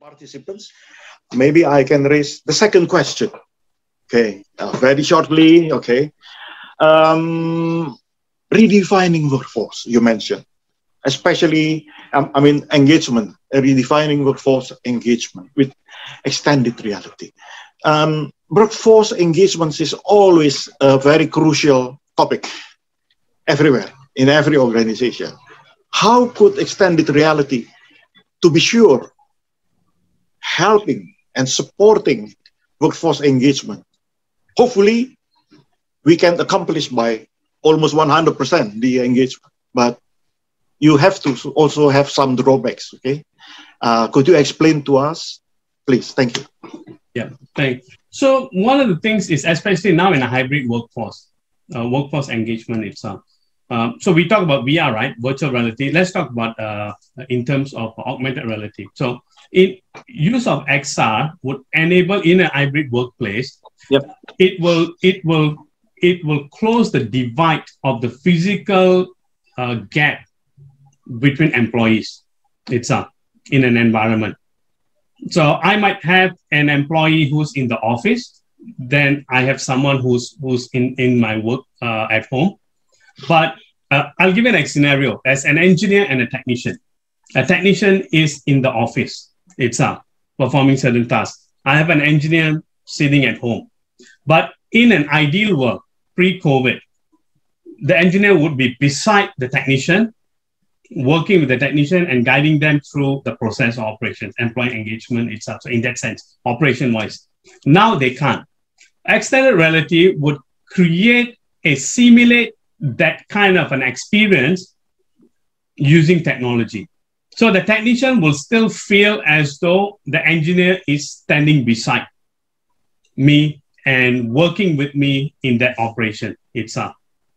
participants. Maybe I can raise the second question. Okay, uh, very shortly. Okay, um, redefining workforce. You mentioned, especially, um, I mean, engagement, redefining workforce engagement with extended reality. Um, workforce engagement is always a very crucial topic everywhere in every organization. How could extended reality, to be sure, helping and supporting workforce engagement? Hopefully, we can accomplish by almost 100% the engagement, but you have to also have some drawbacks. Okay, uh, could you explain to us, please? Thank you. Yeah, thanks. So one of the things is especially now in a hybrid workforce, uh, workforce engagement itself. Um, so we talk about VR, right? Virtual reality. Let's talk about uh, in terms of augmented reality. So in use of XR would enable in a hybrid workplace. Yep. It will it will it will close the divide of the physical uh, gap between employees itself in an environment. So I might have an employee who's in the office, then I have someone who's who's in in my work uh, at home. But uh, I'll give you a scenario as an engineer and a technician. A technician is in the office itself performing certain tasks. I have an engineer sitting at home. But in an ideal world, pre-COVID, the engineer would be beside the technician working with the technician and guiding them through the process of operations, employee engagement itself. So in that sense, operation wise. Now they can't. Extended reality would create a simulate that kind of an experience using technology. So the technician will still feel as though the engineer is standing beside me and working with me in that operation itself.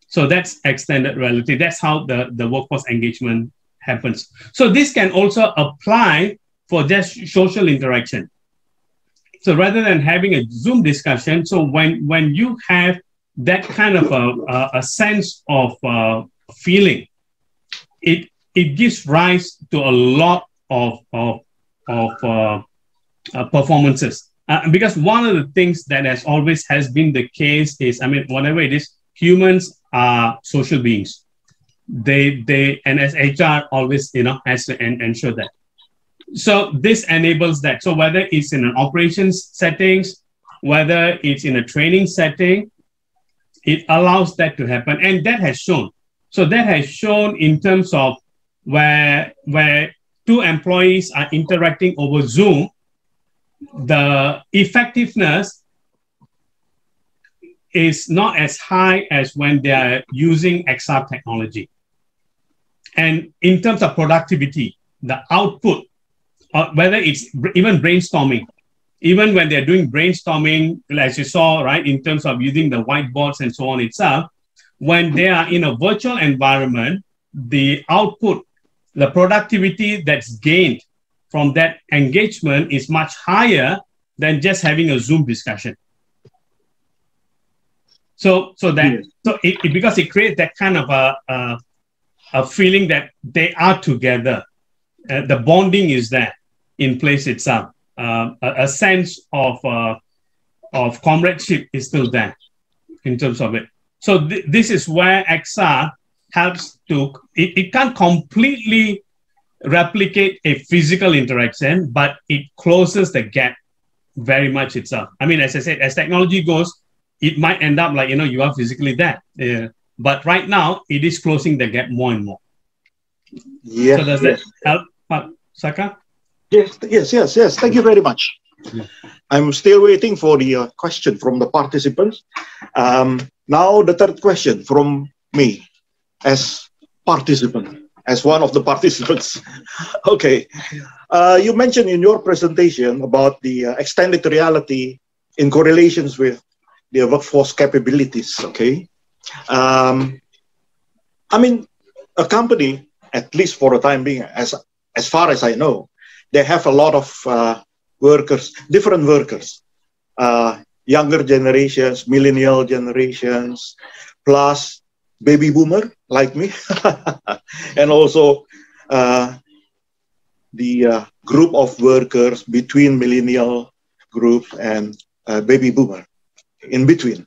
So that's extended reality. That's how the, the workforce engagement happens. So this can also apply for just social interaction. So rather than having a Zoom discussion, so when, when you have that kind of a, a, a sense of uh, feeling, it, it gives rise to a lot of, of, of uh, uh, performances. Uh, because one of the things that has always has been the case is, I mean, whatever it is, humans are social beings. They they and as HR always you know has to en- ensure that. So this enables that. So whether it's in an operations settings, whether it's in a training setting, it allows that to happen, and that has shown. So that has shown in terms of where where two employees are interacting over Zoom, the effectiveness is not as high as when they are using XR technology. And in terms of productivity, the output, uh, whether it's even brainstorming, even when they're doing brainstorming, as you saw, right, in terms of using the whiteboards and so on itself, when they are in a virtual environment, the output, the productivity that's gained from that engagement is much higher than just having a Zoom discussion. So so that yes. so it, it, because it creates that kind of a, a, a feeling that they are together. Uh, the bonding is there in place itself. Uh, a, a, sense of uh, of comradeship is still there in terms of it. So th- this is where XR helps to it, it can't completely replicate a physical interaction, but it closes the gap very much itself. I mean, as I said, as technology goes, it might end up like you know you are physically there. Uh, but right now it is closing the gap more and more. Yes so does yes. that help uh, saka? Yes yes yes yes. Thank you very much. Yeah. i'm still waiting for the uh, question from the participants. Um, now the third question from me as participant as one of the participants. Okay. Uh, you mentioned in your presentation about the uh, extended reality in correlations with their workforce capabilities. Okay, um, I mean, a company, at least for the time being, as as far as I know, they have a lot of uh, workers, different workers, uh, younger generations, millennial generations, plus baby boomer like me, and also uh, the uh, group of workers between millennial group and uh, baby boomer in between.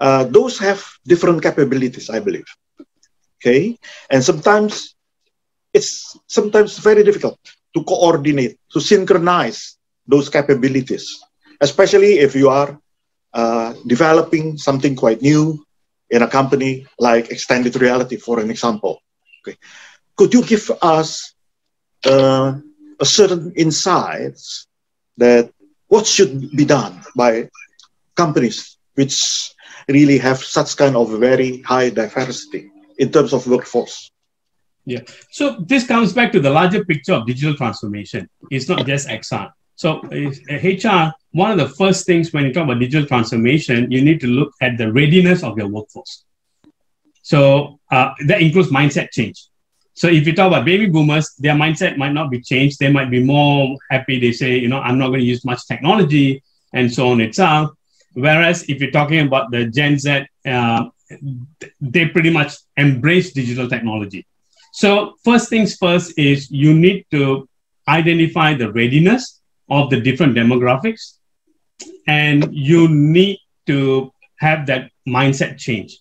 Uh, those have different capabilities, I believe. Okay, and sometimes it's sometimes very difficult to coordinate, to synchronize those capabilities, especially if you are uh, developing something quite new in a company like extended reality, for an example. Okay, could you give us uh, a certain insights that what should be done by companies which really have such kind of very high diversity in terms of workforce. Yeah. So this comes back to the larger picture of digital transformation. It's not just XR. So HR, one of the first things when you talk about digital transformation, you need to look at the readiness of your workforce. So uh, that includes mindset change. So if you talk about baby boomers, their mindset might not be changed. They might be more happy. They say, you know, I'm not going to use much technology and so on itself. Whereas if you're talking about the Gen Z, uh, they pretty much embrace digital technology. So first things first is you need to identify the readiness of the different demographics, and you need to have that mindset change.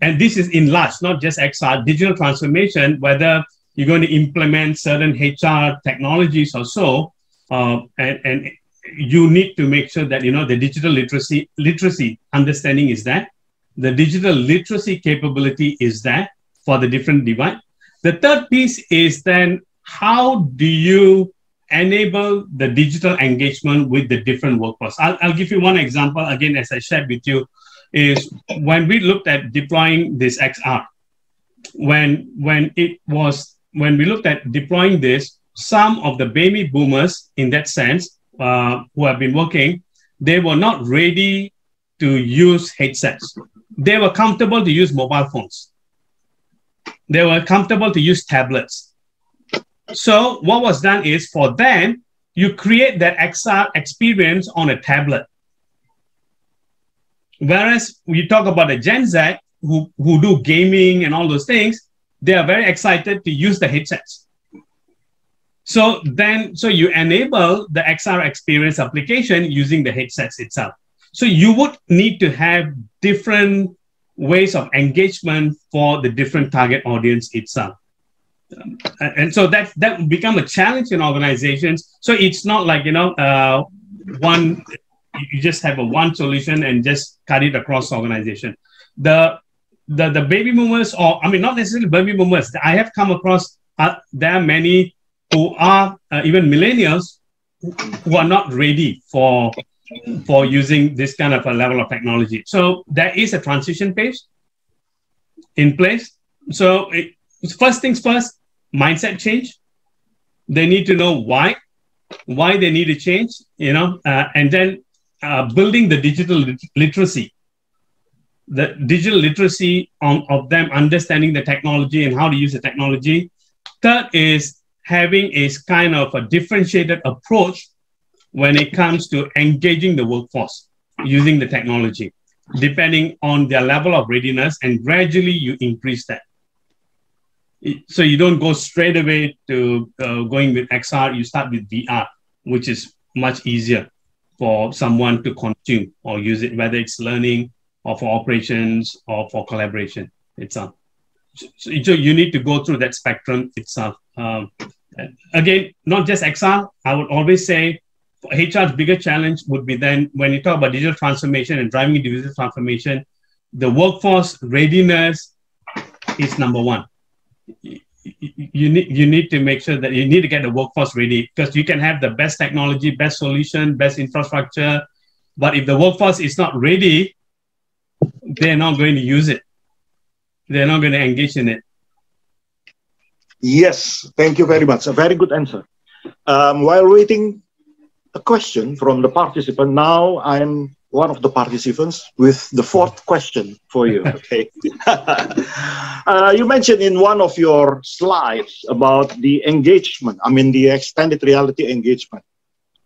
And this is in large, not just XR, digital transformation, whether you're going to implement certain HR technologies or so, uh, and, and you need to make sure that you know the digital literacy literacy understanding is that the digital literacy capability is there for the different device. The third piece is then how do you enable the digital engagement with the different workforce? I'll, I'll give you one example again, as I shared with you is when we looked at deploying this XR, when when it was when we looked at deploying this, some of the baby boomers, in that sense, uh, who have been working, they were not ready to use headsets. They were comfortable to use mobile phones. They were comfortable to use tablets. So what was done is for them, you create that XR experience on a tablet. Whereas you talk about the Gen Z who, who do gaming and all those things, they are very excited to use the headsets. So then, so you enable the XR experience application using the headsets itself. So you would need to have different ways of engagement for the different target audience itself. And so that that become a challenge in organizations. So it's not like you know uh, one you just have a one solution and just cut it across organization. The the the baby boomers, or I mean, not necessarily baby boomers. I have come across uh, there are many who are uh, even millennials who are not ready for for using this kind of a level of technology. So there is a transition phase in place. So it, first things first, mindset change. They need to know why, why they need to change, you know, uh, and then uh, building the digital lit- literacy, the digital literacy on, of them understanding the technology and how to use the technology. Third is having a kind of a differentiated approach when it comes to engaging the workforce using the technology, depending on their level of readiness, and gradually you increase that. So you don't go straight away to uh, going with XR, you start with VR, which is much easier for someone to consume or use it, whether it's learning or for operations or for collaboration itself. So, so you need to go through that spectrum itself. Um, again, not just XR. I would always say HR's bigger challenge would be then when you talk about digital transformation and driving digital transformation, the workforce readiness is number one you need you need to make sure that you need to get the workforce ready because you can have the best technology, best solution, best infrastructure, but if the workforce is not ready, they're not going to use it. They're not going to engage in it. Yes, thank you very much. A very good answer. Um, while waiting a question from the participant, now I'm one of the participants with the fourth question for you. Okay. uh, you mentioned in one of your slides about the engagement, I mean, the extended reality engagement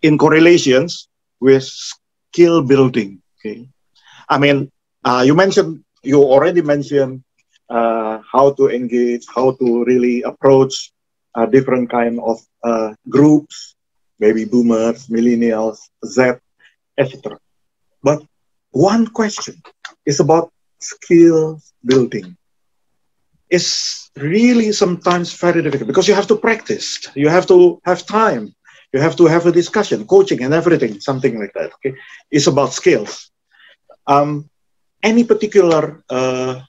in correlations with skill building. Okay. I mean, uh, you mentioned, you already mentioned uh, how to engage, how to really approach uh, different kind of uh, groups, baby boomers, millennials, Z, etc. But one question is about skills building. It's really sometimes very difficult because you have to practice, you have to have time, you have to have a discussion, coaching, and everything, something like that. Okay, it's about skills. Um, any particular uh,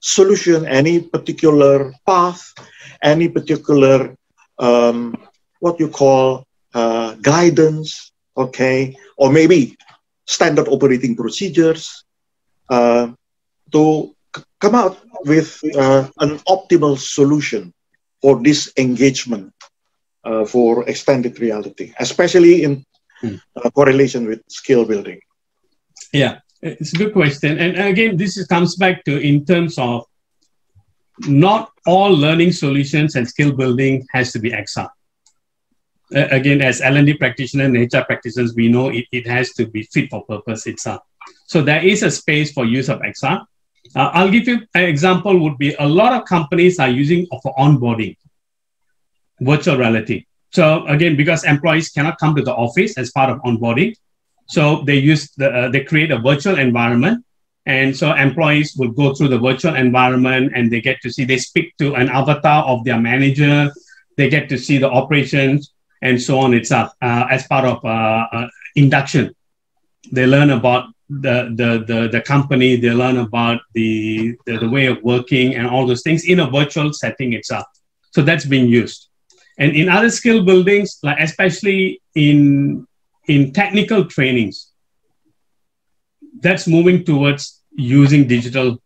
solution, any particular path, any particular um, what you call uh, guidance, okay, or maybe standard operating procedures uh, to come out with uh, an optimal solution for this engagement uh, for extended reality, especially in hmm. uh, correlation with skill building. Yeah, it's a good question. And again, this is, comes back to in terms of not all learning solutions and skill building has to be XR. Again, as L&D practitioners and HR practitioners, we know it, it has to be fit for purpose itself. So there is a space for use of XR. Uh, I'll give you an example would be a lot of companies are using for onboarding virtual reality. So again, because employees cannot come to the office as part of onboarding, so they use the, uh, they create a virtual environment. And so employees will go through the virtual environment and they get to see, they speak to an avatar of their manager. They get to see the operations and so on itself uh, as part of uh, uh, induction. They learn about the, the, the, the company, they learn about the, the, the way of working and all those things in a virtual setting itself. So that's being used. And in other skill buildings, like especially in in technical trainings, that's moving towards using digital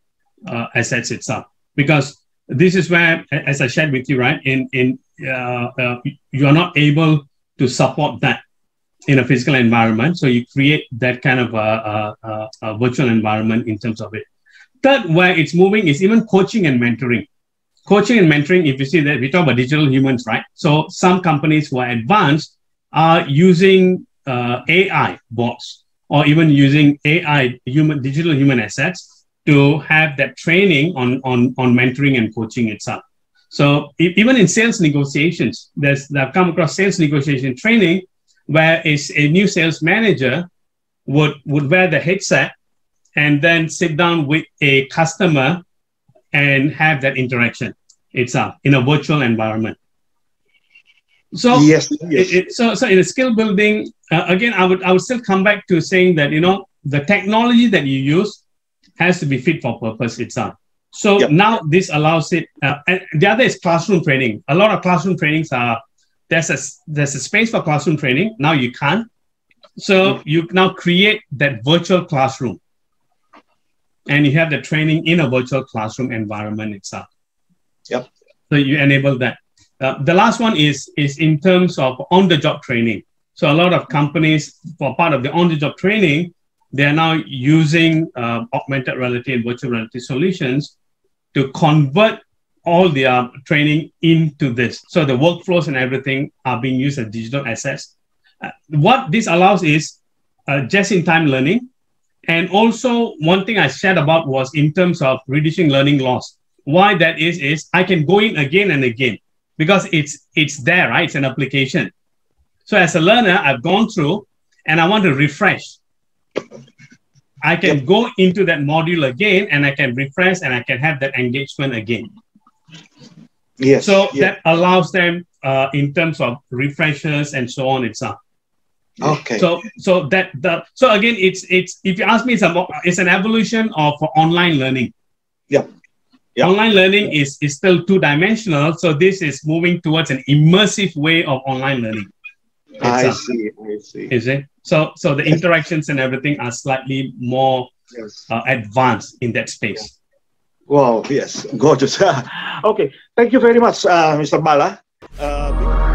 uh, assets itself. Because this is where, as I shared with you, right, in, in uh, you are not able to support that in a physical environment. So you create that kind of a, a, a virtual environment in terms of it. Third, where it's moving is even coaching and mentoring. Coaching and mentoring, if you see that we talk about digital humans, right? So some companies who are advanced are using uh, AI bots or even using AI human digital human assets to have that training on, on, on mentoring and coaching itself. So even in sales negotiations, there's I've come across sales negotiation training where is a new sales manager would would wear the headset and then sit down with a customer and have that interaction itself in a virtual environment. So yes, yes. It, it, so so in a skill building, uh, again, I would I would still come back to saying that you know the technology that you use has to be fit for purpose itself. So yep. now this allows it. Uh, and the other is classroom training. A lot of classroom trainings are there's a there's a space for classroom training. Now you can't. So mm you now create that virtual classroom, and you have the training in a virtual classroom environment itself. Yep. So you enable that. Uh, the last one is, is in terms of on-the-job training. So a lot of companies, for part of the on-the-job training, they are now using uh, augmented reality and virtual reality solutions to convert all their training into this. So the workflows and everything are being used as digital assets. Uh, what this allows is uh, just-in-time learning. And also one thing I shared about was in terms of reducing learning loss. Why that is, is I can go in again and again because it's it's there, right? It's an application. So as a learner, I've gone through and I want to refresh. I can go into that module again and I can refresh and I can have that engagement again. Yes. So that allows them uh, in terms of refreshers and so on itself. Okay. So so that the so again it's it's if you ask me it's a it's an evolution of online learning. Yeah. Yeah. Online learning is, is still two dimensional. So this is moving towards an immersive way of online learning. I see. I see. Is it? So so the interactions and everything are slightly more yes. uh, advanced in that space. Wow. Yes. Gorgeous. okay. Thank you very much, uh, Mr. Bala. Uh,